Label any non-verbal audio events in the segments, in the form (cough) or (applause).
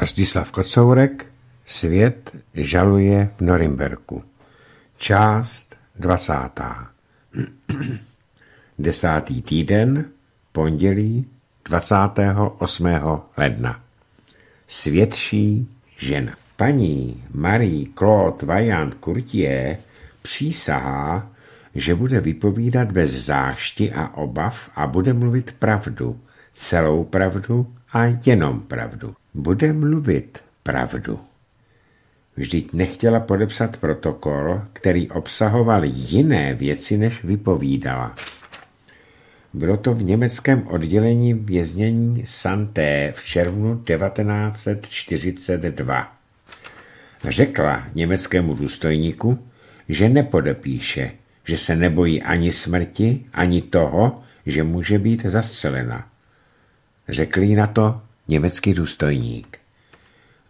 Rostislav Kocourek Svět žaluje v Norimberku Část 20. (clears throat) Desátý týden, pondělí 28. ledna. Světší žena. Paní Marie Claude Vaillant Courtier přísahá, že bude vypovídat bez zášti a obav a bude mluvit pravdu, celou pravdu a jenom pravdu. Bude mluvit pravdu. Vždyť nechtěla podepsat protokol, který obsahoval jiné věci, než vypovídala. Bylo to v německém oddělení věznění Santé v červnu 1942. Řekla německému důstojníku, že nepodepíše, že se nebojí ani smrti, ani toho, že může být zastřelena. Řekl jí na to německý důstojník.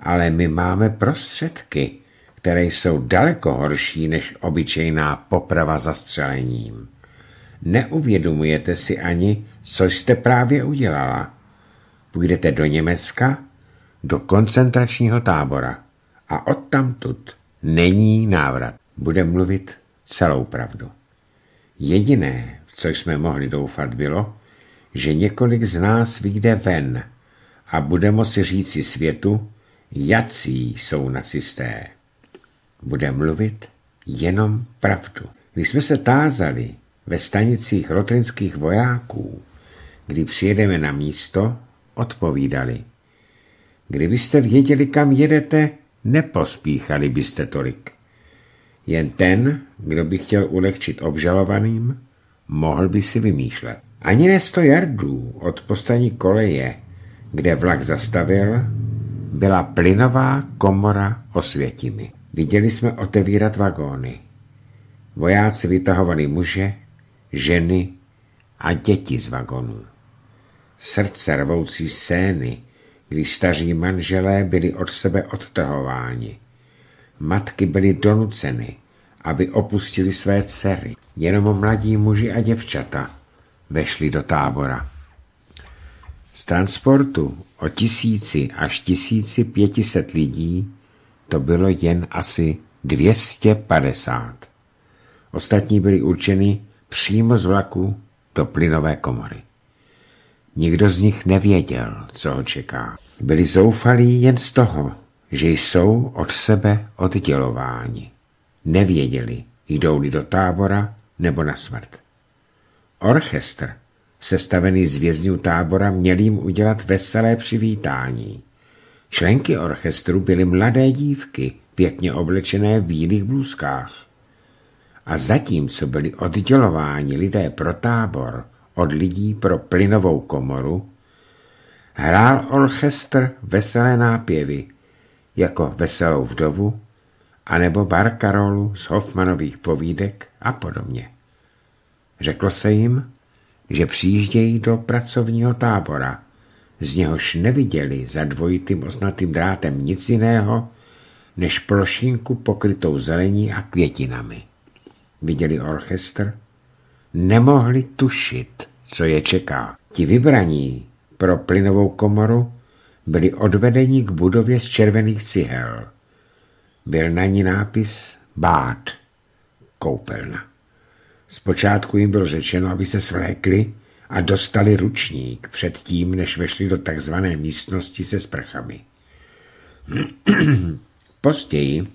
Ale my máme prostředky, které jsou daleko horší než obyčejná poprava zastřelením. Neuvědomujete si ani, co jste právě udělala. Půjdete do Německa, do koncentračního tábora a odtamtud není návrat. Bude mluvit celou pravdu. Jediné, v co jsme mohli doufat, bylo, že několik z nás vyjde ven a bude moci říci světu, jací jsou nacisté. Bude mluvit jenom pravdu. Když jsme se tázali ve stanicích rotrinských vojáků, kdy přijedeme na místo, odpovídali. Kdybyste věděli, kam jedete, nepospíchali byste tolik. Jen ten, kdo by chtěl ulehčit obžalovaným, mohl by si vymýšlet. Ani ne sto jardů od postaní koleje, kde vlak zastavil, byla plynová komora osvětimi. Viděli jsme otevírat vagóny. Vojáci vytahovali muže, ženy a děti z vagonů. Srdce rvoucí scény, když staří manželé byli od sebe odtahováni. Matky byly donuceny, aby opustili své dcery. Jenom mladí muži a děvčata vešli do tábora. Z transportu o tisíci až tisíci pětiset lidí to bylo jen asi 250. Ostatní byli určeni přímo z vlaku do plynové komory. Nikdo z nich nevěděl, co ho čeká. Byli zoufalí jen z toho, že jsou od sebe oddělováni. Nevěděli, jdou-li do tábora nebo na smrt. Orchestr, sestavený z vězňů tábora, měl jim udělat veselé přivítání. Členky orchestru byly mladé dívky, pěkně oblečené v bílých blůzkách. A zatímco byli oddělováni lidé pro tábor od lidí pro plynovou komoru, hrál orchestr veselé nápěvy, jako Veselou vdovu, anebo Barkarolu z Hoffmanových povídek a podobně. Řeklo se jim, že přijíždějí do pracovního tábora, z něhož neviděli za dvojitým osnatým drátem nic jiného, než plošinku pokrytou zelení a květinami. Viděli orchestr, nemohli tušit, co je čeká. Ti vybraní pro plynovou komoru byli odvedeni k budově z červených cihel. Byl na ní nápis Bát, koupelna. Zpočátku jim bylo řečeno, aby se svlékli a dostali ručník předtím, než vešli do takzvané místnosti se sprchami. (clears throat) Později,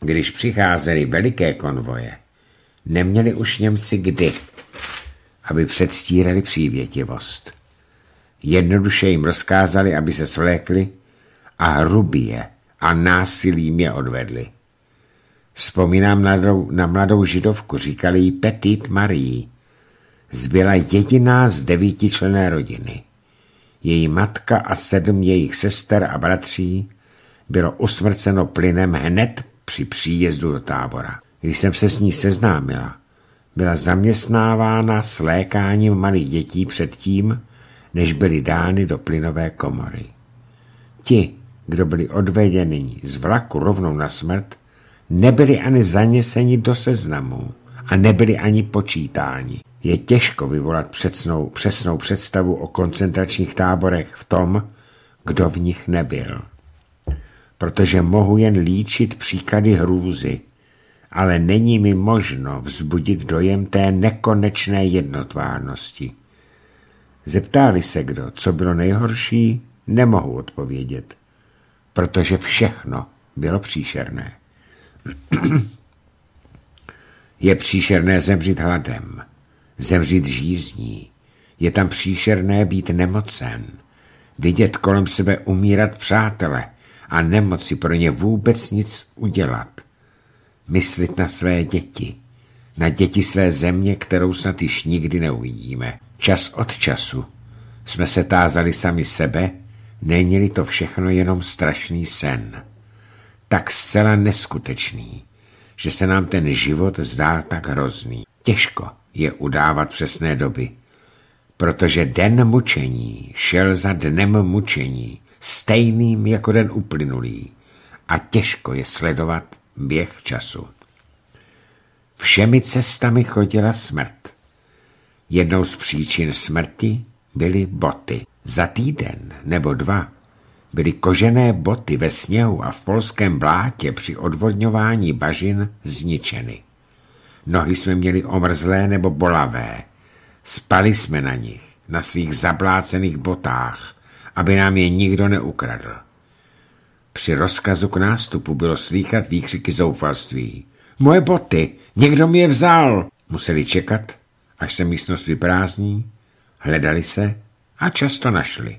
když přicházely veliké konvoje, neměli už Němci kdy, aby předstírali přívětivost. Jednoduše jim rozkázali, aby se svlékli a hrubě a násilím je odvedli. Vzpomínám na, na mladou židovku, říkali jí Petit Marie. Zbyla jediná z devítičlené rodiny. Její matka a sedm jejich sester a bratří bylo usmrceno plynem hned při příjezdu do tábora. Když jsem se s ní seznámila, byla zaměstnávána s lékáním malých dětí předtím, než byly dány do plynové komory. Ti, kdo byli odvedeni z vlaku rovnou na smrt, nebyli ani zaněseni do seznamu a nebyli ani počítáni. Je těžko vyvolat přesnou, přesnou představu o koncentračních táborech v tom, kdo v nich nebyl. protože mohu jen líčit příklady hrůzy, ale není mi možno vzbudit dojem té nekonečné jednotvárnosti. Zeptali se kdo, co bylo nejhorší, nemohu odpovědět, protože všechno bylo příšerné. Je příšerné zemřít hladem, zemřít žízní, je tam příšerné být nemocen, vidět kolem sebe umírat přátele a nemoci pro ně vůbec nic udělat. Myslit na své děti, na děti své země, kterou snad již nikdy neuvidíme. Čas od času jsme se tázali sami sebe, není to všechno jenom strašný sen. Tak zcela neskutečný, že se nám ten život zdá tak hrozný. Těžko je udávat přesné doby, protože den mučení šel za dnem mučení, stejným jako den uplynulý a těžko je sledovat běh času. Všemi cestami chodila smrt. Jednou z příčin smrti byly boty. Za týden nebo dva byly kožené boty ve sněhu a v polském blátě při odvodňování bažin zničeny. Nohy jsme měli omrzlé nebo bolavé. Spali jsme na nich, na svých zablácených botách, aby nám je nikdo neukradl. Při rozkazu k nástupu bylo slýchat výkřiky zoufalství. Moje boty! Někdo mi je vzal! Museli čekat, až se místnost vyprázdní, hledali se a často našli.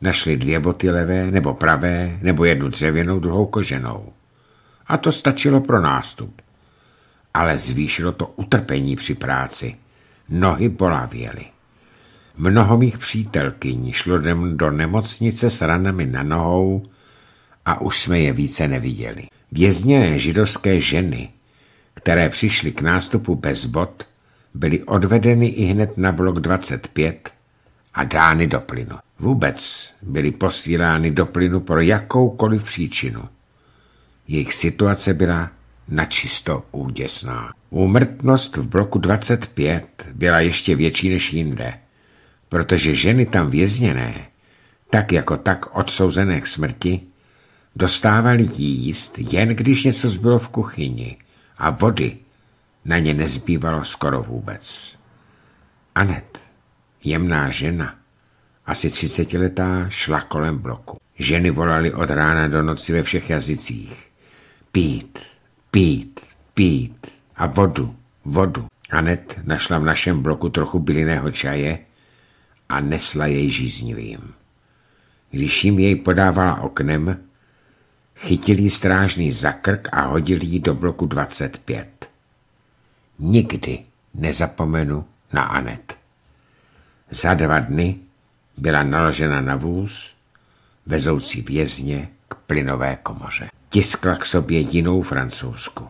Našli dvě boty levé nebo pravé, nebo jednu dřevěnou, druhou koženou. A to stačilo pro nástup. Ale zvýšilo to utrpení při práci. Nohy bolavěly. Mnoho mých přítelkyní šlo do nemocnice s ranami na nohou a už jsme je více neviděli. Vězněné židovské ženy, které přišly k nástupu bez bod, byly odvedeny i hned na blok 25 a dány do plynu. Vůbec byly posílány do plynu pro jakoukoliv příčinu. Jejich situace byla načisto úděsná. Úmrtnost v bloku 25 byla ještě větší než jinde, protože ženy tam vězněné, tak jako tak odsouzené k smrti, dostávali jíst, jen když něco zbylo v kuchyni a vody na ně nezbývalo skoro vůbec. Anet, jemná žena, asi třicetiletá, šla kolem bloku. Ženy volali od rána do noci ve všech jazycích. Pít, pít, pít a vodu, vodu. Anet našla v našem bloku trochu bylinného čaje a nesla jej žíznivým. Když jim jej podávala oknem, chytil jí strážný za krk a hodil jí do bloku 25. Nikdy nezapomenu na Anet. Za dva dny byla naložena na vůz, vezoucí vězně k plynové komoře. Tiskla k sobě jinou francouzsku.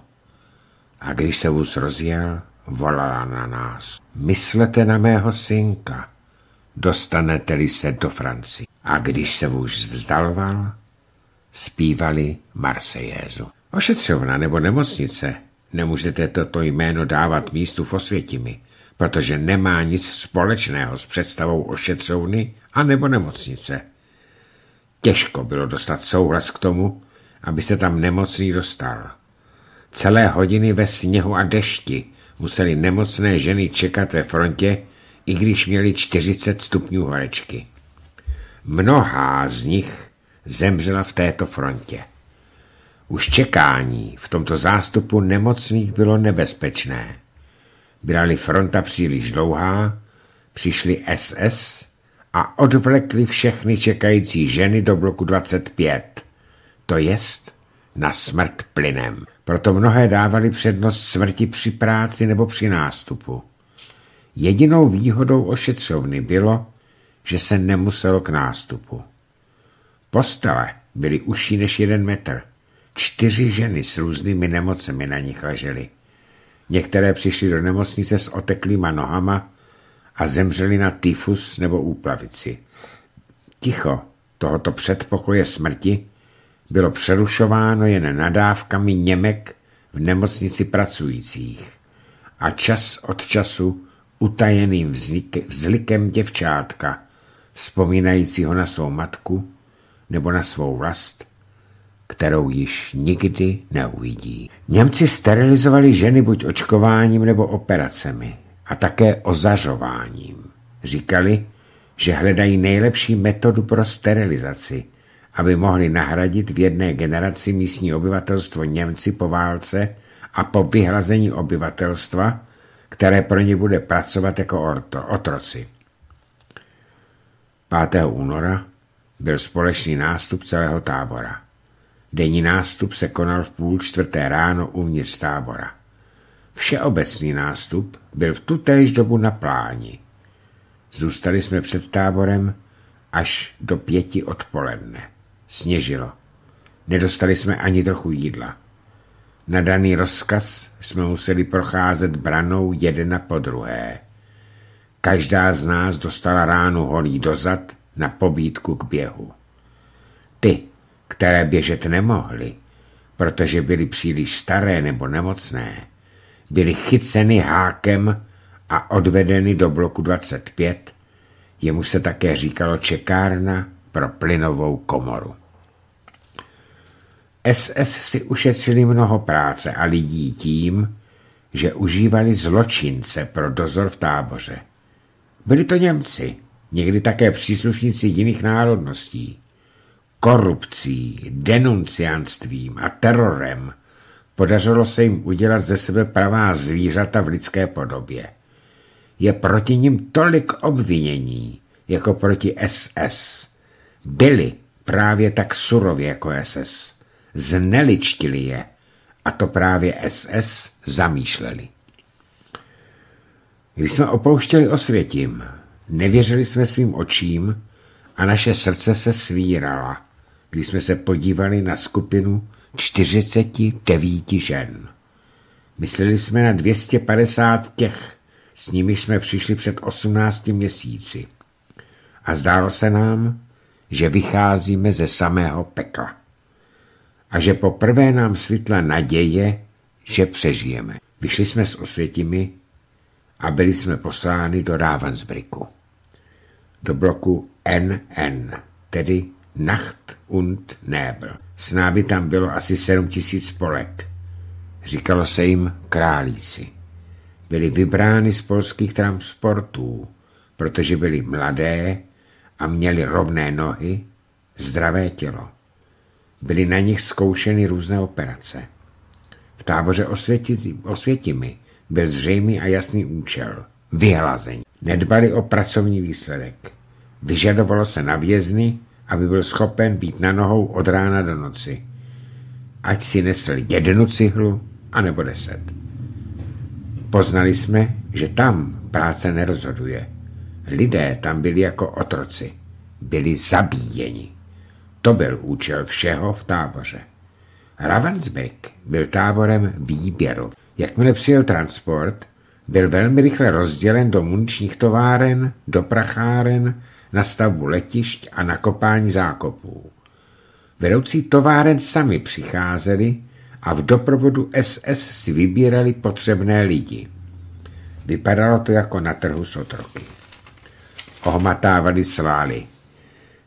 A když se vůz rozjel, volala na nás. Myslete na mého synka, dostanete-li se do Francie. A když se vůz vzdaloval, zpívali Marsejézu. Ošetřovna nebo nemocnice nemůžete toto jméno dávat místu v Osvětimi, protože nemá nic společného s představou ošetřovny a nebo nemocnice. Těžko bylo dostat souhlas k tomu, aby se tam nemocný dostal. Celé hodiny ve sněhu a dešti museli nemocné ženy čekat ve frontě, i když měli 40 stupňů horečky. Mnohá z nich zemřela v této frontě. Už čekání v tomto zástupu nemocných bylo nebezpečné. Byla-li fronta příliš dlouhá, přišli SS a odvlekli všechny čekající ženy do bloku 25, to jest na smrt plynem. Proto mnohé dávali přednost smrti při práci nebo při nástupu. Jedinou výhodou ošetřovny bylo, že se nemuselo k nástupu. Postele byly užší než jeden metr. Čtyři ženy s různými nemocemi na nich ležely. Některé přišly do nemocnice s oteklýma nohama a zemřeli na tyfus nebo úplavici. Ticho tohoto předpokoje smrti bylo přerušováno jen nadávkami Němek v nemocnici pracujících a čas od času utajeným vzlikem děvčátka, vzpomínajícího na svou matku nebo na svou vlast kterou již nikdy neuvidí. Němci sterilizovali ženy buď očkováním nebo operacemi a také ozařováním. Říkali, že hledají nejlepší metodu pro sterilizaci, aby mohli nahradit v jedné generaci místní obyvatelstvo Němci po válce a po vyhlazení obyvatelstva, které pro ně bude pracovat jako orto, otroci. 5. února byl společný nástup celého tábora. Denní nástup se konal v půl čtvrté ráno uvnitř tábora. Všeobecný nástup byl v tutéž dobu na pláni. Zůstali jsme před táborem až do pěti odpoledne. Sněžilo. Nedostali jsme ani trochu jídla. Na daný rozkaz jsme museli procházet branou jedna po druhé. Každá z nás dostala ránu holí dozad na pobídku k běhu. Ty, které běžet nemohly, protože byly příliš staré nebo nemocné, byly chyceny hákem a odvedeny do bloku 25, jemu se také říkalo čekárna pro plynovou komoru. SS si ušetřili mnoho práce a lidí tím, že užívali zločince pro dozor v táboře. Byli to Němci, někdy také příslušníci jiných národností. Korupcí, denuncianstvím a terorem podařilo se jim udělat ze sebe pravá zvířata v lidské podobě. Je proti nim tolik obvinění, jako proti SS. Byli právě tak surově jako SS. Zneličtili je a to právě SS zamýšleli. Když jsme opouštěli Osvětím, nevěřili jsme svým očím a naše srdce se svírala, když jsme se podívali na skupinu 49 žen. Mysleli jsme na 250 těch, s nimi jsme přišli před 18 měsíci. A zdálo se nám, že vycházíme ze samého pekla. A že poprvé nám svítla naděje, že přežijeme. Vyšli jsme s osvětimi a byli jsme poslány do Ravensbricku. Do bloku NN, tedy Nacht und Nebel. S námi tam bylo asi sedm tisíc spolek. Říkalo se jim králíci. Byli vybrány z polských transportů, protože byli mladé a měli rovné nohy, zdravé tělo. Byly na nich zkoušeny různé operace. V táboře osvětimi byl zřejmý a jasný účel. Vyhlazení. Nedbali o pracovní výsledek. Vyžadovalo se na vězni, aby byl schopen být na nohou od rána do noci. Ať si nesl jednu cihlu, anebo deset. Poznali jsme, že tam práce nerozhoduje. Lidé tam byli jako otroci. Byli zabíjeni. To byl účel všeho v táboře. Ravensbeck byl táborem výběru. Jakmile přijel transport, byl velmi rychle rozdělen do muničních továren, do pracháren, na stavbu letišť a na kopání zákopů. Vedoucí továren sami přicházeli a v doprovodu SS si vybírali potřebné lidi. Vypadalo to jako na trhu s otroky. Ohmatávali svály.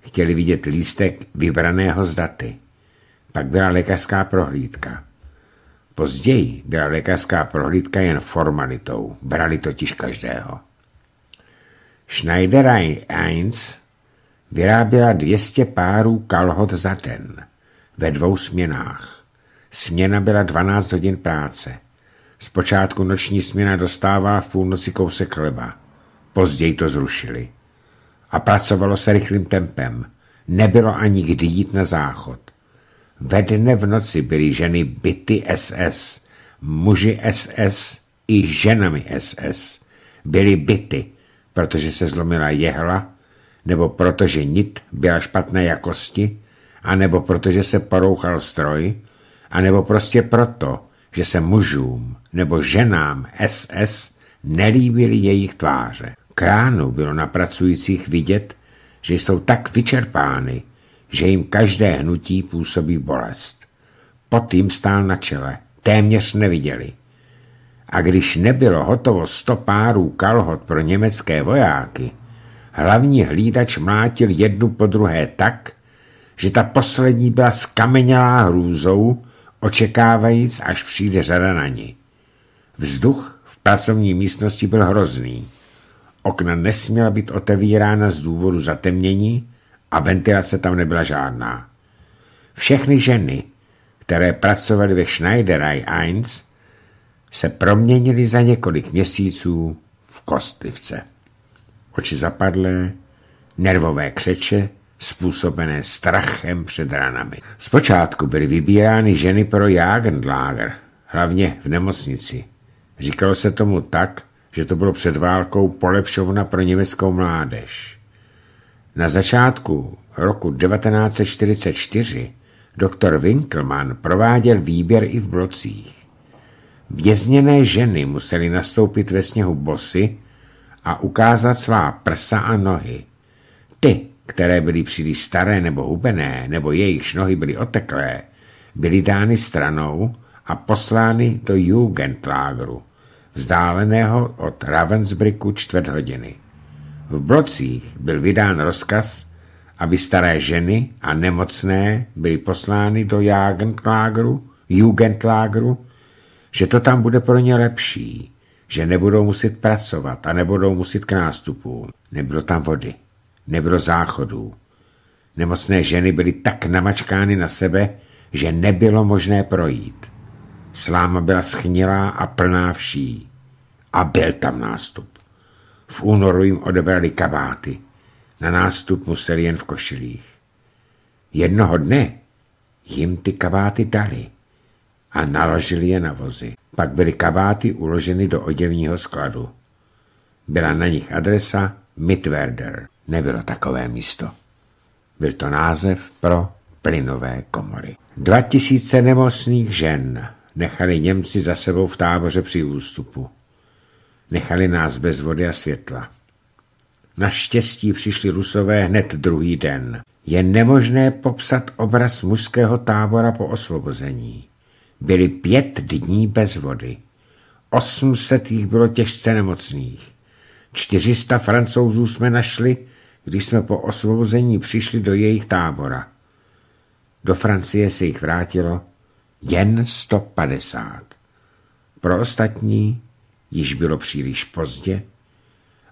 Chtěli vidět lístek vybraného z daty. Pak byla lékařská prohlídka. Později byla lékařská prohlídka jen formalitou, brali totiž každého. Schneider 1 vyráběla 200 párů kalhot za den ve dvou směnách. Směna byla 12 hodin práce. Zpočátku noční směna dostávala v půlnoci kousek chleba. Později to zrušili. A pracovalo se rychlým tempem. Nebylo ani kdy jít na záchod. Ve dne v noci byly ženy byty SS, muži SS i ženami SS. Byly byty, protože se zlomila jehla, nebo protože nit byla špatné jakosti, anebo protože se porouchal stroj, anebo prostě proto, že se mužům nebo ženám SS nelíbily jejich tváře. Kránu bylo na pracujících vidět, že jsou tak vyčerpány, že jim každé hnutí působí bolest. Pot jim stál na čele, téměř neviděli. A když nebylo hotovo sto párů kalhot pro německé vojáky, hlavní hlídač mlátil jednu po druhé tak, že ta poslední byla skamenělá hrůzou, očekávajíc, až přijde řada na ní. Vzduch v pracovní místnosti byl hrozný. Okna nesměla být otevírána z důvodu zatemnění a ventilace tam nebyla žádná. Všechny ženy, které pracovaly ve Schneiderei 1, se proměnily za několik měsíců v kostlivce. Oči zapadlé, nervové křeče, způsobené strachem před ranami. Zpočátku byly vybírány ženy pro Jagendlager, hlavně v nemocnici. Říkalo se tomu tak, že to bylo před válkou polepšovna pro německou mládež. Na začátku roku 1944 doktor Winkelmann prováděl výběr i v blocích. Vězněné ženy musely nastoupit ve sněhu bosy a ukázat svá prsa a nohy. Ty, které byly příliš staré nebo hubené, nebo jejichž nohy byly oteklé, byly dány stranou a poslány do Jugendlageru, vzdáleného od Ravensbricku čtvrt hodiny. V blocích byl vydán rozkaz, aby staré ženy a nemocné byly poslány do Jugendlageru, Jugendlageru, že to tam bude pro ně lepší, že nebudou muset pracovat a nebudou muset k nástupu. Nebylo tam vody, nebylo záchodů. Nemocné ženy byly tak namačkány na sebe, že nebylo možné projít. Sláma byla schnilá a plná vší. A byl tam nástup. V únoru jim odebrali kabáty. Na nástup museli jen v košilích. Jednoho dne jim ty kabáty dali a naložili je na vozy. Pak byly kabáty uloženy do oděvního skladu. Byla na nich adresa Mitwerder. Nebylo takové místo. Byl to název pro plynové komory. Dva tisíce nemocných žen nechali Němci za sebou v táboře při ústupu. Nechali nás bez vody a světla. Naštěstí přišli rusové hned druhý den. Je nemožné popsat obraz mužského tábora po osvobození. Byli pět dní bez vody. 800 jich bylo těžce nemocných. 400 francouzů jsme našli, když jsme po osvobození přišli do jejich tábora. Do Francie se jich vrátilo jen 150. Pro ostatní již bylo příliš pozdě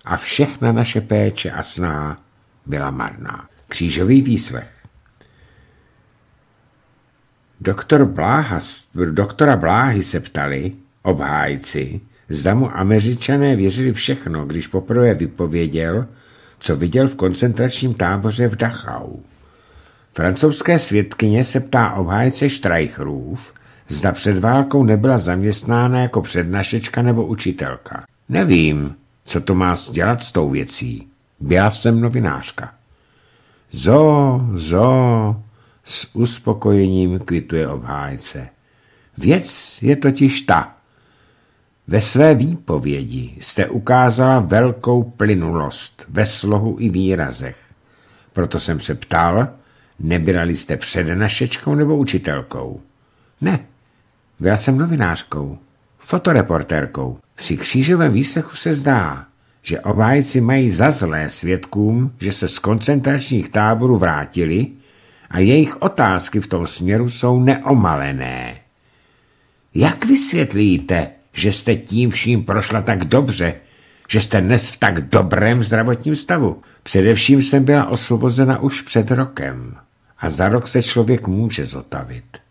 a všechna naše péče a snaha byla marná. Křížový výslech. Doktor Bláha, doktora Bláhy se ptali, obhájci, zda mu američané věřili všechno, když poprvé vypověděl, co viděl v koncentračním táboře v Dachau. Francouzské svědkyně se ptá obhájce Streicherův, zda před válkou nebyla zaměstnána jako přednašečka nebo učitelka. Nevím, co to má dělat s tou věcí. Byla jsem novinářka. Zo, zo, s uspokojením kvituje obhájce. Věc je totiž ta. Ve své výpovědi jste ukázala velkou plynulost ve slohu i výrazech. Proto jsem se ptal, nebyla jste přednašečkou nebo učitelkou? Ne, byla jsem novinářkou, fotoreportérkou. Při křížovém výslechu se zdá, že obhájci mají za zlé svědkům, že se z koncentračních táborů vrátili a jejich otázky v tom směru jsou neomalené. Jak vysvětlíte, že jste tím vším prošla tak dobře, že jste dnes v tak dobrém zdravotním stavu? Především jsem byla osvobozena už před rokem a za rok se člověk může zotavit.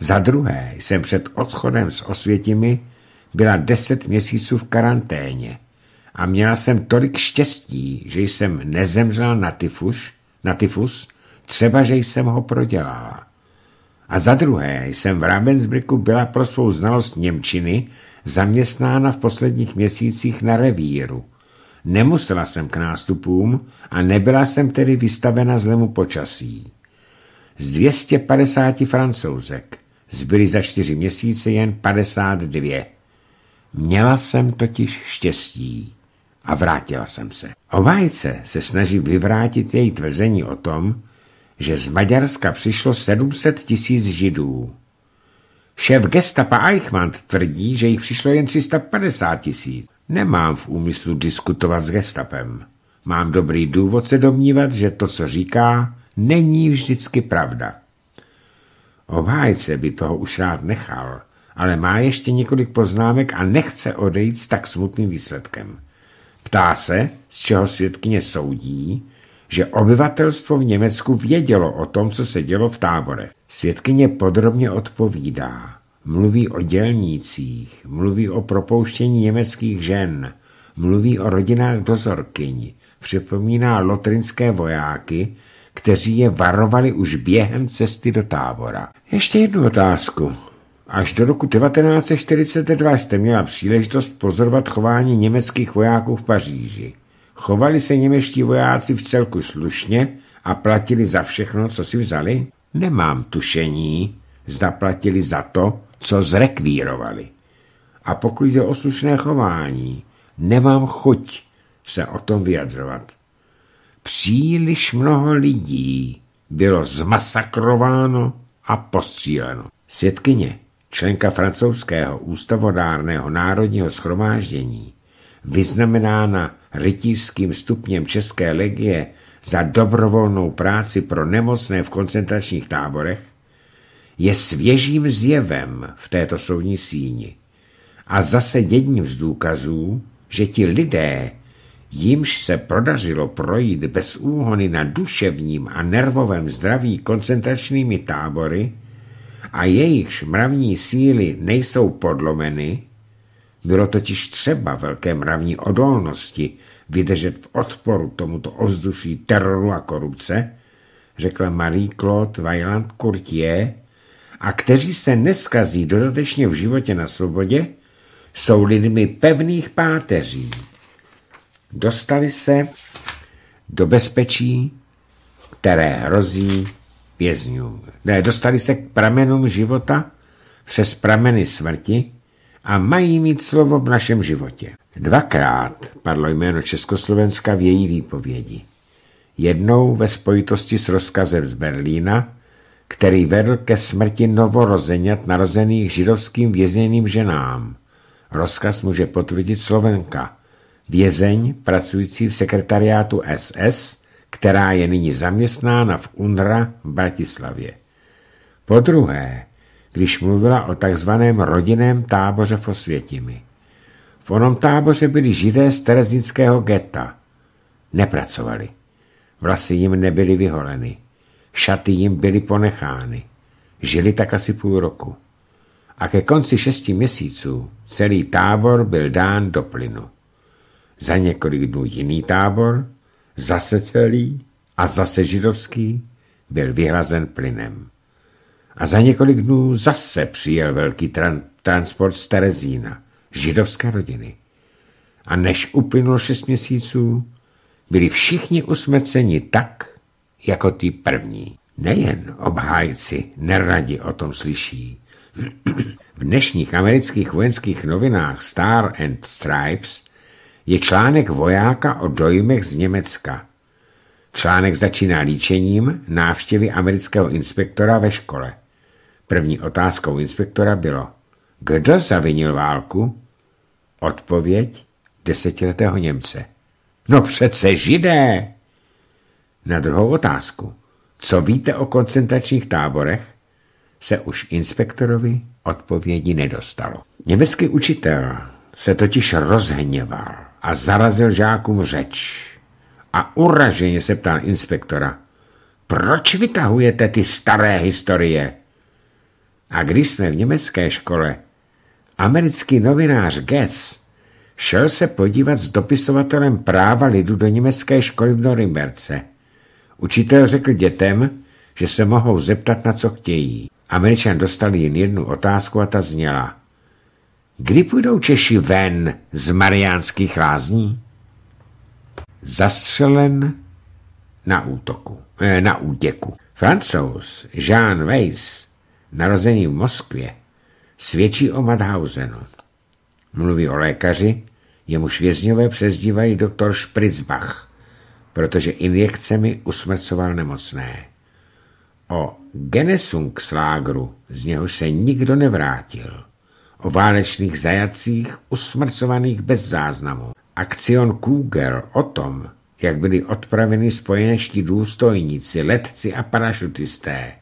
Za druhé jsem před odchodem z Osvětimi byla deset měsíců v karanténě a měla jsem tolik štěstí, že jsem nezemřela na tyfus, na tyfus třeba, že jsem ho prodělala. A za druhé jsem v Ravensbricku byla pro svou znalost Němčiny zaměstnána v posledních měsících na revíru. Nemusela jsem k nástupům a nebyla jsem tedy vystavena zlému počasí. Z 250 francouzek zbyly za čtyři měsíce jen 52. Měla jsem totiž štěstí a vrátila jsem se. Obájce se snaží vyvrátit její tvrzení o tom, že z Maďarska přišlo 700 tisíc židů. Šéf gestapa Eichmann tvrdí, že jich přišlo jen 350 tisíc. Nemám v úmyslu diskutovat s gestapem. Mám dobrý důvod se domnívat, že to, co říká, není vždycky pravda. Obhájce by toho už rád nechal, ale má ještě několik poznámek a nechce odejít s tak smutným výsledkem. Ptá se, z čeho svědkyně soudí, že obyvatelstvo v Německu vědělo o tom, co se dělo v táborech. Svědkyně podrobně odpovídá. Mluví o dělnících, mluví o propouštění německých žen, mluví o rodinách dozorkyň, připomíná lotrinské vojáky, kteří je varovali už během cesty do tábora. Ještě jednu otázku. Až do roku 1942 jste měla příležitost pozorovat chování německých vojáků v Paříži. Chovali se němečtí vojáci v celku slušně a platili za všechno, co si vzali? Nemám tušení, zda platili za to, co zrekvírovali. A pokud jde o slušné chování, nemám chuť se o tom vyjadřovat. Příliš mnoho lidí bylo zmasakrováno a postříleno. Svědkyně, členka francouzského ústavodárného národního schromáždění, vyznamenána rytířským stupněm České legie za dobrovolnou práci pro nemocné v koncentračních táborech, je svěžím zjevem v této soudní síni a zase jedním z důkazů, že ti lidé, jimž se prodařilo projít bez úhony na duševním a nervovém zdraví koncentračními tábory a jejichž mravní síly nejsou podlomeny, bylo totiž třeba velké mravní odolnosti vydržet v odporu tomuto ovzduší teroru a korupce, řekla Marie-Claude Weiland Courtier, a kteří se neskazí dodatečně v životě na svobodě, jsou lidmi pevných páteří. Dostali se do bezpečí, které hrozí vězňům. Ne, dostali se k pramenům života přes prameny smrti a mají mít slovo v našem životě. Dvakrát padlo jméno Československa v její výpovědi. Jednou ve spojitosti s rozkazem z Berlína, který vedl ke smrti novorozenět narozených židovským vězněným ženám. Rozkaz může potvrdit Slovenka, vězeň pracující v sekretariátu SS, která je nyní zaměstnána v UNRA v Bratislavě. Po druhé, když mluvila o takzvaném rodinném táboře v Osvětimi. V onom táboře byli židé z Terezínského geta. Nepracovali. Vlasy jim nebyly vyholeny. Šaty jim byly ponechány. Žili tak asi půl roku. A ke konci šesti měsíců celý tábor byl dán do plynu. Za několik dnů jiný tábor, zase celý a zase židovský, byl vyhlazen plynem. A za několik dnů zase přijel velký tran transport z Terezína, židovské rodiny. A než uplynulo šest měsíců, byli všichni usmrceni tak, jako ty první. Nejen obhájci neradi o tom slyší. V dnešních amerických vojenských novinách Star and Stripes je článek vojáka o dojmech z Německa. Článek začíná líčením návštěvy amerického inspektora ve škole. První otázkou inspektora bylo, kdo zavinil válku? Odpověď desetiletého Němce. No přece židé! Na druhou otázku, co víte o koncentračních táborech, se už inspektorovi odpovědi nedostalo. Německý učitel se totiž rozhněval a zarazil žákům řeč a uraženě se ptal inspektora, proč vytahujete ty staré historie? A když jsme v německé škole, americký novinář Gess šel se podívat s dopisovatelem práva lidu do německé školy v Norimberce. Učitel řekl dětem, že se mohou zeptat, na co chtějí. Američan dostal jen jednu otázku a ta zněla. Kdy půjdou Češi ven z mariánských lázní? Zastřelen na útoku, eh, na útěku. Francouz Jean Weiss narozený v Moskvě, svědčí o Madhausenu. Mluví o lékaři, jemuž vězňové přezdívají doktor Spritzbach, protože injekcemi usmrcoval nemocné. O Genesungslágru z něhož se nikdo nevrátil. O válečných zajacích usmrcovaných bez záznamu. Akcion Kugel o tom, jak byli odpraveni spojenečtí důstojníci, letci a parašutisté.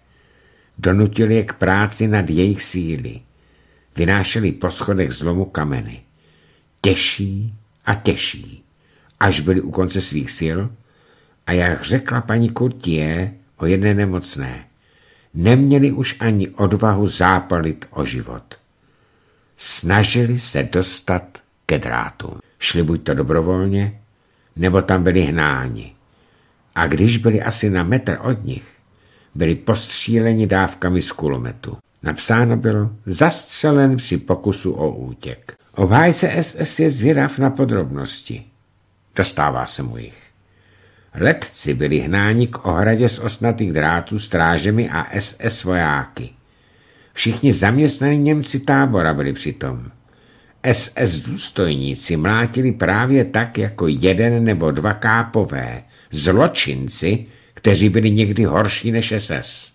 Donutili je k práci nad jejich síly. Vynášeli po schodech zlomu kameny. Těžší a těžší, až byli u konce svých sil a jak řekla paní Kurtie o jedné nemocné, neměli už ani odvahu zápalit o život. Snažili se dostat ke drátům. Šli buď to dobrovolně, nebo tam byli hnáni. A když byli asi na metr od nich, byli postříleni dávkami z kulometu. Napsáno bylo zastřelen při pokusu o útěk. Obhájce SS je zvědav na podrobnosti. Dostává se mu jich. Letci byli hnáni k ohradě z osnatých drátů strážemi a SS vojáky. Všichni zaměstnaní Němci tábora byli přitom. SS důstojníci mlátili právě tak jako jeden nebo dva kápové, zločinci, kteří byli někdy horší než SS.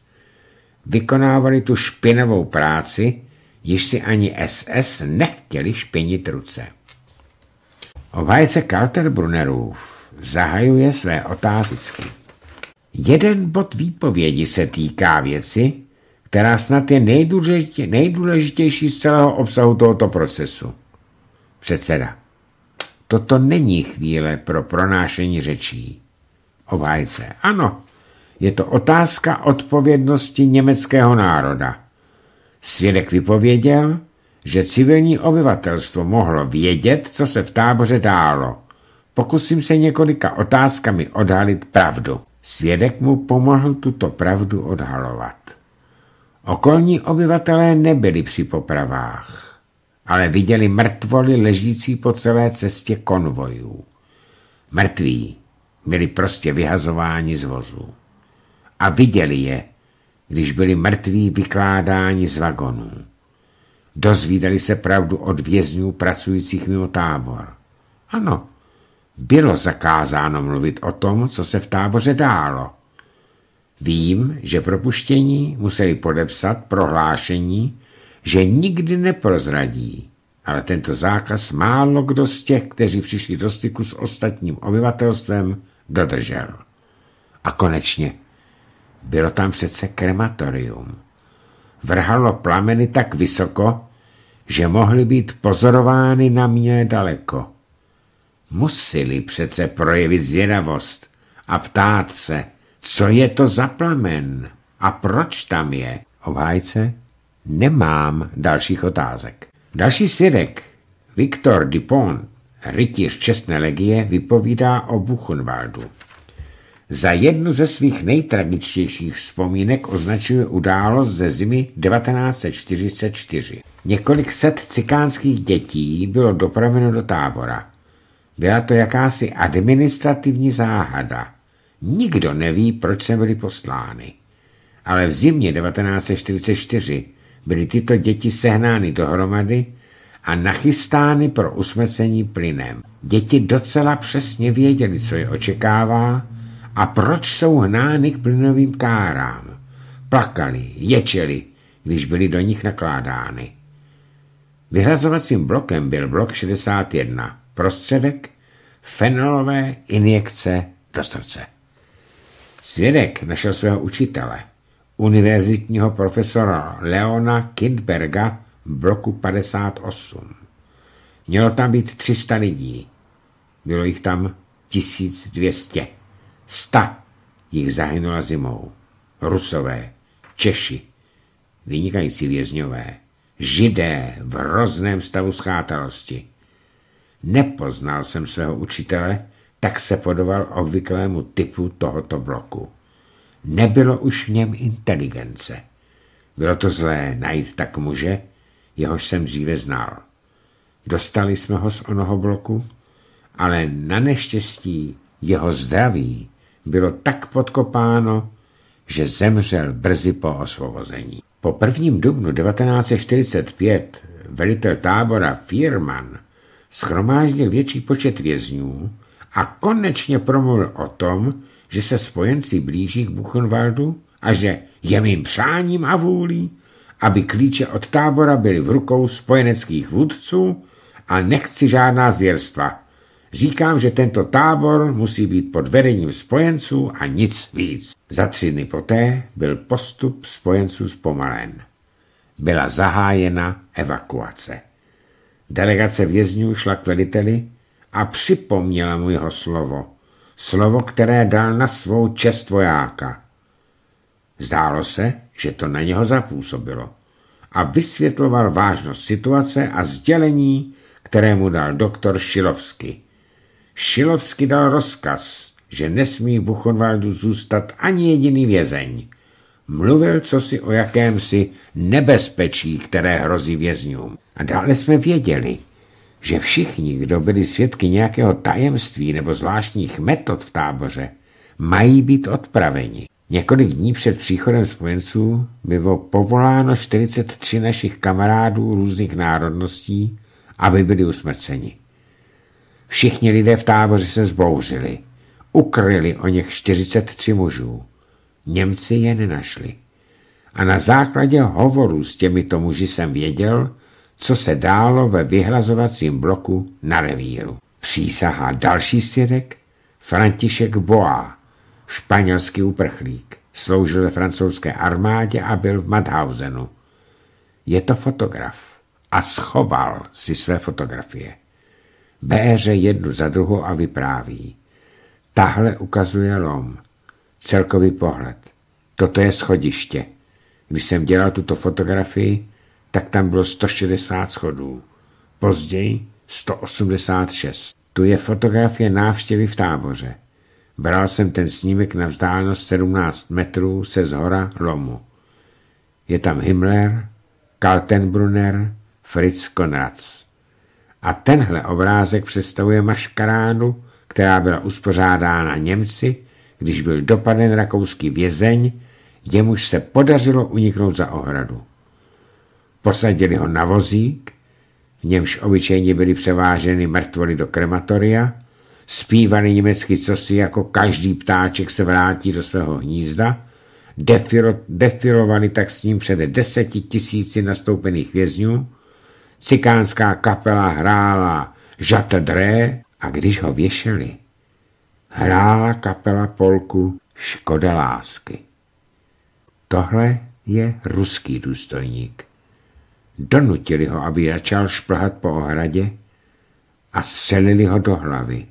Vykonávali tu špinavou práci, již si ani SS nechtěli špinit ruce. Obhájce Kalterbrunnerův zahajuje své otázky. Jeden bod výpovědi se týká věci, která snad je nejdůležitě, nejdůležitější z celého obsahu tohoto procesu. Předseda. Toto není chvíle pro pronášení řečí. Obhájce. Ano, je to otázka odpovědnosti německého národa. Svědek vypověděl, že civilní obyvatelstvo mohlo vědět, co se v táboře dálo. Pokusím se několika otázkami odhalit pravdu. Svědek mu pomohl tuto pravdu odhalovat. Okolní obyvatelé nebyli při popravách, ale viděli mrtvoly ležící po celé cestě konvojů. Mrtví byli prostě vyhazováni z vozů. A viděli je, když byli mrtví vykládáni z vagonů. Dozvídali se pravdu od vězňů pracujících mimo tábor. Ano, bylo zakázáno mluvit o tom, co se v táboře dálo. Vím, že propuštění museli podepsat prohlášení, že nikdy neprozradí, ale tento zákaz málo kdo z těch, kteří přišli do styku s ostatním obyvatelstvem, dodržel. A konečně bylo tam přece krematorium. Vrhalo plameny tak vysoko, že mohly být pozorovány na mě daleko. Museli přece projevit zvědavost a ptát se, co je to za plamen a proč tam je. Obhájce, nemám dalších otázek. Další svědek, Viktor Dupont, rytíř čestné legie, vypovídá o Buchenwaldu. Za jednu ze svých nejtragičtějších vzpomínek označuje událost ze zimy 1944. Několik set cikánských dětí bylo dopraveno do tábora. Byla to jakási administrativní záhada. Nikdo neví, proč se byly poslány. Ale v zimě 1944 byly tyto děti sehnány dohromady a nachystány pro usmrcení plynem. Děti docela přesně věděli, co je očekává a proč jsou hnány k plynovým kárám. Plakali, ječeli, když byly do nich nakládány. Vyhrazovacím blokem byl blok 61 prostředek fenolové injekce do srdce. Svědek našel svého učitele, univerzitního profesora Leona Kindberga v bloku 58. Mělo tam být 300 lidí. Bylo jich tam 1200. Sta jich zahynula zimou. Rusové, Češi, vynikající vězňové, židé v hrozném stavu schátalosti. Nepoznal jsem svého učitele, tak se podoval obvyklému typu tohoto bloku. Nebylo už v něm inteligence. Bylo to zlé najít tak muže, jehož jsem dříve znal. Dostali jsme ho z onoho bloku, ale na neštěstí jeho zdraví bylo tak podkopáno, že zemřel brzy po osvobození. Po prvním dubnu 1945 velitel tábora Firman schromáždil větší počet vězňů a konečně promluvil o tom, že se spojenci blíží k Buchenwaldu a že je mým přáním a vůlí, aby klíče od tábora byly v rukou spojeneckých vůdců a nechci žádná zvěrstva. Říkám, že tento tábor musí být pod vedením spojenců a nic víc. Za tři dny poté byl postup spojenců zpomalen. Byla zahájena evakuace. Delegace vězňů šla k veliteli a připomněla mu jeho slovo. Slovo, které dal na svou čest vojáka. Zdálo se, že to na něho zapůsobilo a vysvětloval vážnost situace a sdělení, které mu dal doktor Šilovsky. Šilovsky dal rozkaz, že nesmí v Buchenwaldu zůstat ani jediný vězeň. Mluvil co si o jakémsi nebezpečí, které hrozí vězňům. A dále jsme věděli, že všichni, kdo byli svědky nějakého tajemství nebo zvláštních metod v táboře, mají být odpraveni. Několik dní před příchodem spojenců bylo povoláno 43 našich kamarádů různých národností, aby byli usmrceni. Všichni lidé v táboře se zbouřili. Ukryli o něch 43 mužů. Němci je nenašli. A na základě hovoru s těmito muži jsem věděl, co se dálo ve vyhlazovacím bloku na revíru. Přísahá další svědek František Boa, španělský uprchlík. Sloužil ve francouzské armádě a byl v Madhausenu. Je to fotograf a schoval si své fotografie. Béře jednu za druhou a vypráví. Tahle ukazuje lom. Celkový pohled. Toto je schodiště. Když jsem dělal tuto fotografii, tak tam bylo 160 schodů. Později 186. Tu je fotografie návštěvy v táboře. Bral jsem ten snímek na vzdálenost 17 metrů se zhora lomu. Je tam Himmler, Kaltenbrunner, Fritz Konrads. A tenhle obrázek představuje maškarádu, která byla uspořádána Němci, když byl dopaden rakouský vězeň, jemuž se podařilo uniknout za ohradu. Posadili ho na vozík, v němž obyčejně byly převáženy mrtvoly do krematoria, zpívali německy cosi jako každý ptáček se vrátí do svého hnízda, defilo, defilovali tak s ním před deseti tisíci nastoupených vězňů, cikánská kapela hrála Žatedré a když ho věšeli, hrála kapela polku Škoda lásky. Tohle je ruský důstojník. Donutili ho, aby začal šplhat po ohradě a střelili ho do hlavy.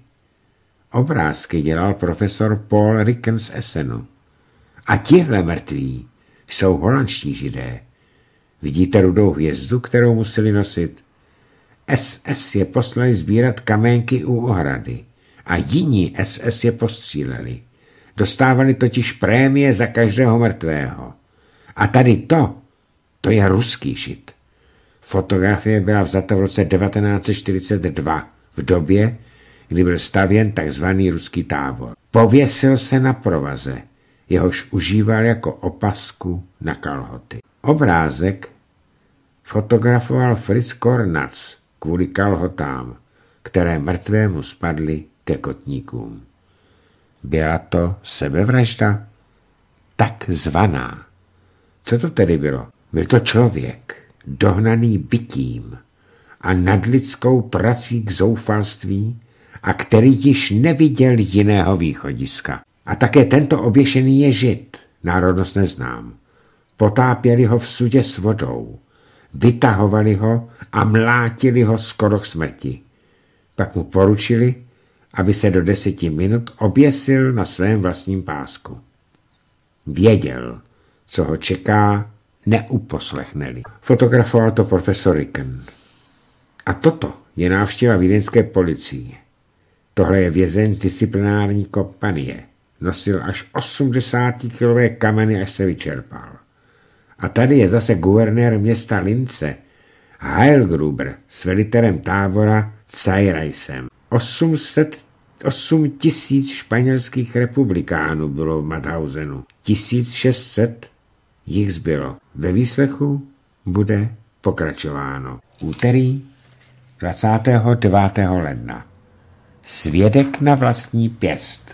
Obrázky dělal profesor Paul Rickens Essenu. A tihle mrtví jsou holandští židé. Vidíte rudou hvězdu, kterou museli nosit? SS je poslali sbírat kamenky u ohrady a jiní SS je postříleli. Dostávali totiž prémie za každého mrtvého. A tady to, to je ruský žid. Fotografie byla vzata v roce 1942, v době, kdy byl stavěn takzvaný ruský tábor. Pověsil se na provaze, jehož užíval jako opasku na kalhoty. Obrázek fotografoval Fritz Kornac kvůli kalhotám, které mrtvému spadly ke kotníkům. Byla to sebevražda? Takzvaná. Co to tedy bylo? Byl to člověk, dohnaný bytím a nadlidskou prací k zoufalství a který již neviděl jiného východiska. A také tento oběšený je žid, národnost neznám. Potápěli ho v sudě s vodou, vytahovali ho a mlátili ho skoro k smrti. Pak mu poručili, aby se do deseti minut oběsil na svém vlastním pásku. Věděl, co ho čeká, neuposlechneli. Fotografoval to profesor Ricken. A toto je návštěva vídeňské policie. Tohle je vězeň z disciplinární kompanie. Nosil až 80-kilové kameny, až se vyčerpal. A tady je zase guvernér města Lince, Heilgruber s velitelem tábora Cajrajsem. 800 8 tisíc španělských republikánů bylo v Madhausenu. 1600 jich zbylo. Ve výslechu bude pokračováno. Úterý 29. ledna. Svědek na vlastní pěst.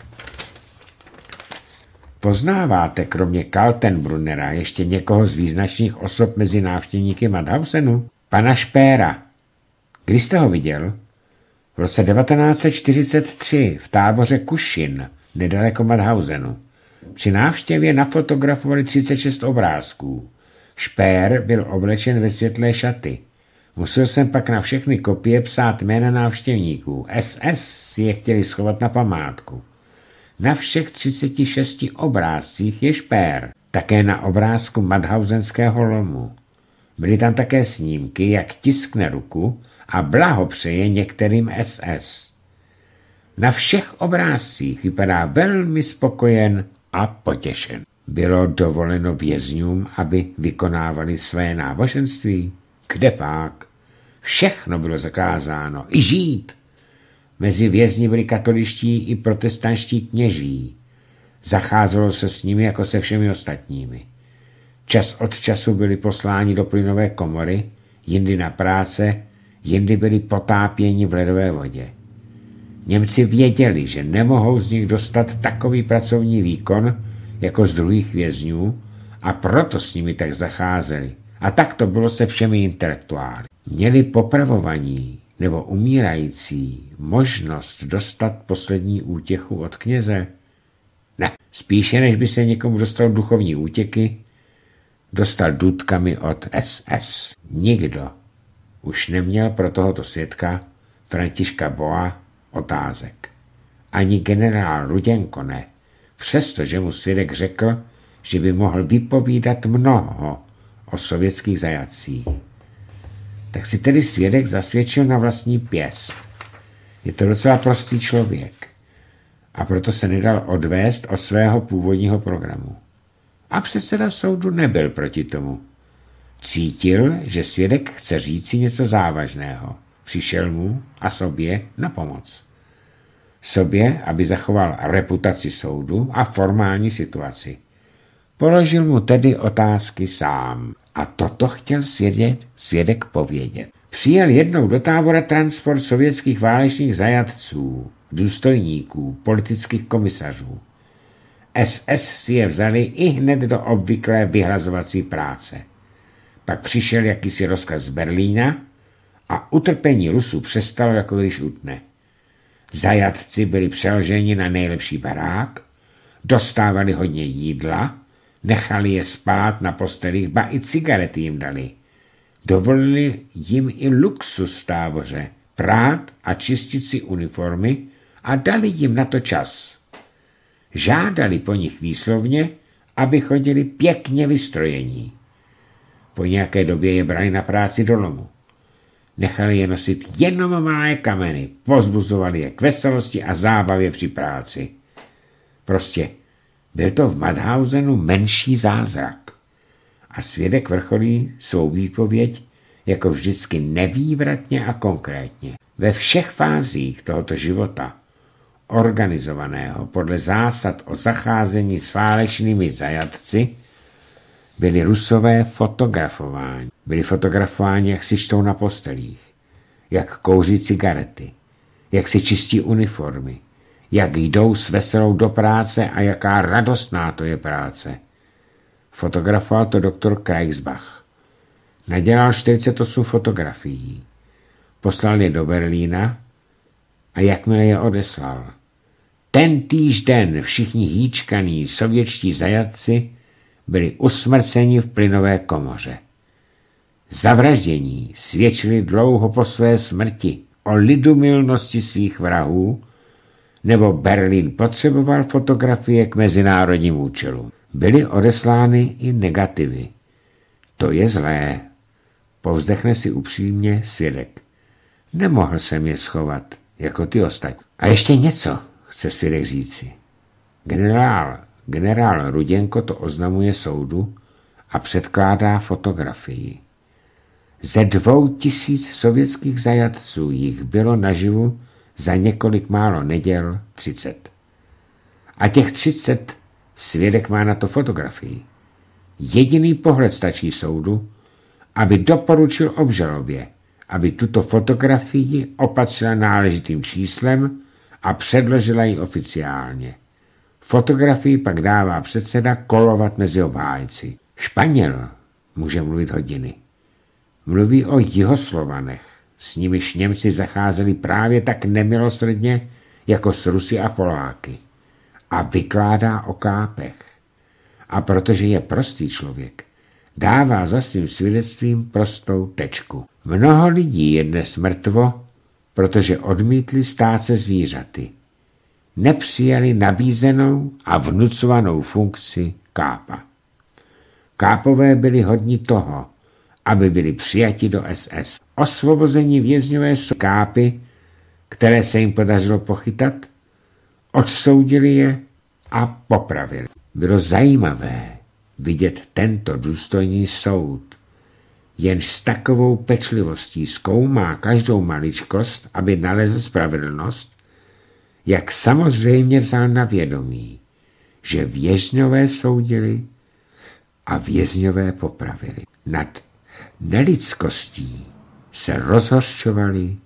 Poznáváte kromě Kaltenbrunnera ještě někoho z význačných osob mezi návštěvníky Madhausenu? Pana Špéra. Kdy jste ho viděl? v roce 1943 v táboře Kušin, nedaleko Madhausenu. Při návštěvě nafotografovali 36 obrázků. Špér byl oblečen ve světlé šaty. Musel jsem pak na všechny kopie psát jména návštěvníků. SS si je chtěli schovat na památku. Na všech 36 obrázcích je špér. Také na obrázku Madhausenského lomu. Byly tam také snímky, jak tiskne ruku a blahopřeje některým SS. Na všech obrázcích vypadá velmi spokojen a potěšen. Bylo dovoleno vězňům, aby vykonávali své náboženství? Kde pak? Všechno bylo zakázáno, i žít. Mezi vězni byli katoličtí i protestanští kněží. Zacházelo se s nimi jako se všemi ostatními. Čas od času byli posláni do plynové komory, jindy na práce, jindy byli potápěni v ledové vodě. Němci věděli, že nemohou z nich dostat takový pracovní výkon jako z druhých vězňů a proto s nimi tak zacházeli. A tak to bylo se všemi intelektuály. Měli popravovaní nebo umírající možnost dostat poslední útěchu od kněze? Ne, spíše než by se někomu dostal duchovní útěky, dostal důdkami od SS. Nikdo už neměl pro tohoto svědka Františka Boa otázek. Ani generál Ruděnko ne, přestože mu svědek řekl, že by mohl vypovídat mnoho o sovětských zajacích. Tak si tedy svědek zasvědčil na vlastní pěst. Je to docela prostý člověk a proto se nedal odvést od svého původního programu. A předseda soudu nebyl proti tomu. Cítil, že svědek chce říci něco závažného. Přišel mu a sobě na pomoc. Sobě, aby zachoval reputaci soudu a formální situaci. Položil mu tedy otázky sám. A toto chtěl svědět, svědek povědět. Přijel jednou do tábora transport sovětských válečných zajatců, důstojníků, politických komisařů. SS si je vzali i hned do obvyklé vyhlazovací práce. Pak přišel jakýsi rozkaz z Berlína a utrpení Rusů přestalo, jako když utne. Zajatci byli přeloženi na nejlepší barák, dostávali hodně jídla, nechali je spát na postelích, ba i cigarety jim dali. Dovolili jim i luxus v táboře, prát a čistit si uniformy a dali jim na to čas. Žádali po nich výslovně, aby chodili pěkně vystrojení. Po nějaké době je brali na práci do lomu. Nechali je nosit jenom malé kameny, pozbuzovali je k veselosti a zábavě při práci. Prostě byl to v Madhausenu menší zázrak. A svědek vrcholí svou výpověď jako vždycky nevývratně a konkrétně. Ve všech fázích tohoto života, organizovaného podle zásad o zacházení s válečnými zajatci, byli rusové fotografováni. Byli fotografováni, jak si čtou na postelích, jak kouří cigarety, jak si čistí uniformy, jak jdou s veselou do práce a jaká radostná to je práce. Fotografoval to doktor Kreisbach. Nadělal 48 fotografií. Poslal je do Berlína a jakmile je odeslal. Ten týž den všichni hýčkaní sovětští zajatci byli usmrceni v plynové komoře. Zavraždění svědčili dlouho po své smrti o lidumilnosti svých vrahů, nebo Berlín potřeboval fotografie k mezinárodním účelům. Byly odeslány i negativy. To je zlé. Povzdechne si upřímně svědek. Nemohl jsem je schovat, jako ty ostatní. A ještě něco, chce svědek říci. Generál Generál Ruděnko to oznamuje soudu a předkládá fotografii. Ze dvou tisíc sovětských zajatců jich bylo naživu za několik málo neděl třicet. A těch třicet svědek má na to fotografii. Jediný pohled stačí soudu, aby doporučil obžalobě, aby tuto fotografii opatřila náležitým číslem a předložila ji oficiálně. Fotografii pak dává předseda kolovat mezi obhájci. Španěl může mluvit hodiny. Mluví o jihoslovanech, s nimiž Němci zacházeli právě tak nemilosrdně jako s Rusy a Poláky. A vykládá o kápech. A protože je prostý člověk, dává za svým svědectvím prostou tečku. Mnoho lidí je dnes mrtvo, protože odmítli stát se zvířaty. Nepřijali nabízenou a vnucovanou funkci kápa. Kápové byli hodni toho, aby byli přijati do SS. Osvobození vězňové kápy, které se jim podařilo pochytat, odsoudili je a popravili. Bylo zajímavé vidět tento důstojný soud, jenž s takovou pečlivostí zkoumá každou maličkost, aby nalezl spravedlnost, jak samozřejmě vzal na vědomí, že vězňové soudili a vězňové popravili. Nad nelidskostí se rozhořčovali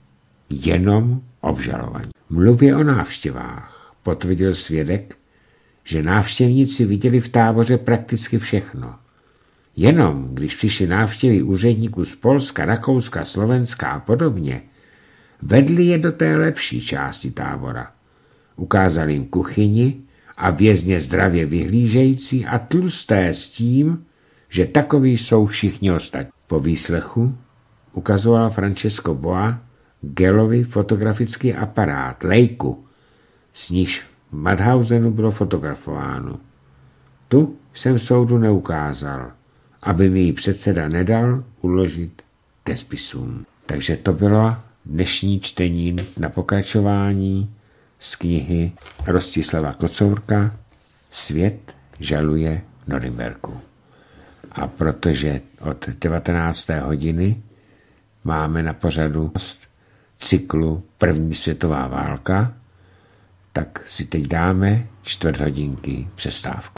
jenom obžalovaní. Mluvě o návštěvách potvrdil svědek, že návštěvníci viděli v táboře prakticky všechno. Jenom když přišli návštěvy úředníků z Polska, Rakouska, Slovenska a podobně, vedli je do té lepší části tábora. Ukázali jim kuchyni a vězně zdravě vyhlížející a tlusté s tím, že takový jsou všichni ostatní. Po výslechu ukazoval Francesco Boa Gelovi fotografický aparát, lejku, s níž v Madhausenu bylo fotografováno. Tu jsem soudu neukázal, aby mi ji předseda nedal uložit ke spisům. Takže to bylo dnešní čtení na pokračování z knihy Rostislava Kocourka Svět žaluje Norimberku. A protože od 19. hodiny máme na pořadu cyklu První světová válka, tak si teď dáme čtvrt hodinky přestávku.